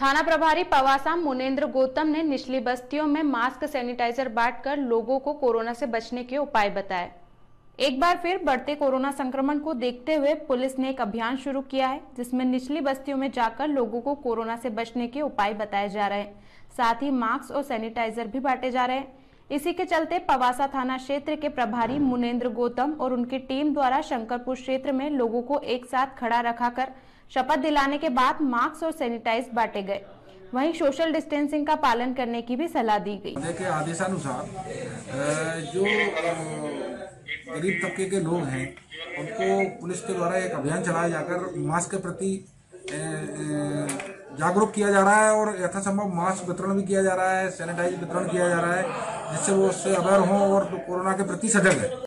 थाना प्रभारी पवासा मुनेन्द्र गौतम ने निचली बस्तियों में मास्क सैनिटाइजर बांटकर लोगों को कोरोना से बचने के उपाय बताए। एक बार फिर बढ़ते कोरोना संक्रमण को देखते हुए पुलिस ने एक अभियान शुरू किया है, जिसमें निचली बस्तियों में जाकर लोगों को कोरोना से बचने के उपाय बताए जा रहे हैं। साथ ही मास्क और सैनिटाइजर भी बांटे जा रहे हैं। इसी के चलते पवासा थाना क्षेत्र के प्रभारी मुनेन्द्र गौतम और उनकी टीम द्वारा शंकरपुर क्षेत्र में लोगों को एक साथ खड़ा रखाकर शपथ दिलाने के बाद मास्क और सैनिटाइज बांटे गए। वहीं सोशल डिस्टेंसिंग का पालन करने की भी सलाह दी गई। के आदेशानुसार जो गरीब तबके के लोग हैं, उनको पुलिस के द्वारा एक अभियान चलाया जाकर मास्क के प्रति जागरूक किया जा रहा है और यथासंभव मास्क वितरण भी किया जा रहा है, सैनिटाइज वितरण किया जा रहा है। जिससे वो उससे अवेयर हों और कोरोना के प्रति सजग है।